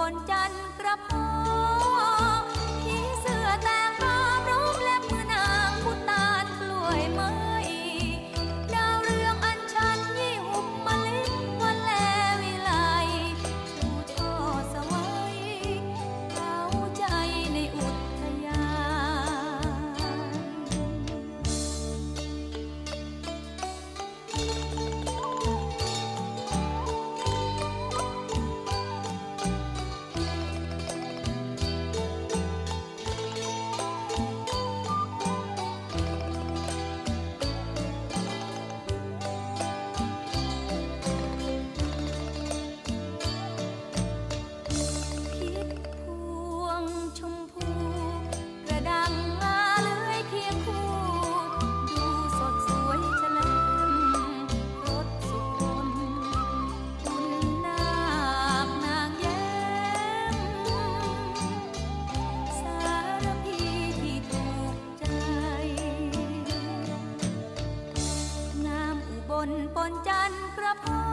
ป่นจันกระพอ นจันกระพา